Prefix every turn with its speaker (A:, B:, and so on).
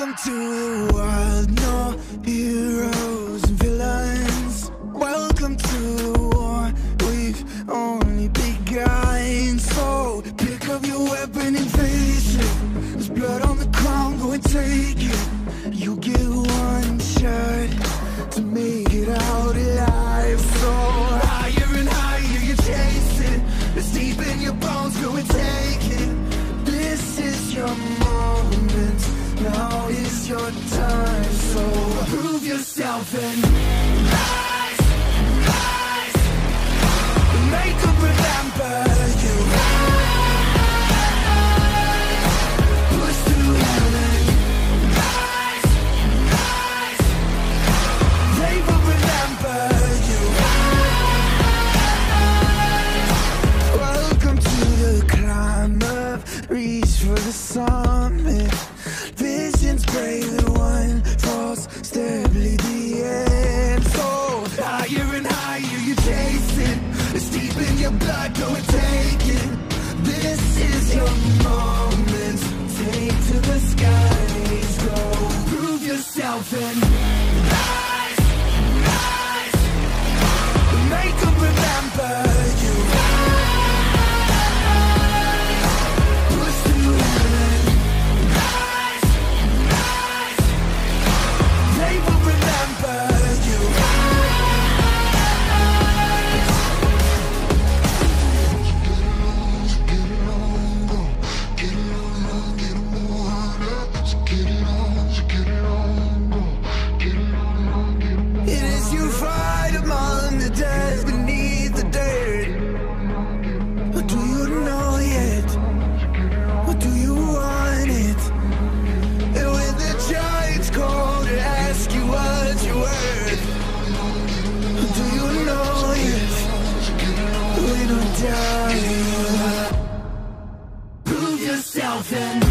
A: Welcome to the wild, no heroes and villains. Welcome to the war, we've only begun. So pick up your weapon and face and rise, rise. Make them remember you. Push through heaven. Rise, rise. They will remember you. Welcome to the climb up, reach for the summit. Your blood, go and take it. This is your moment. Prove yourself and.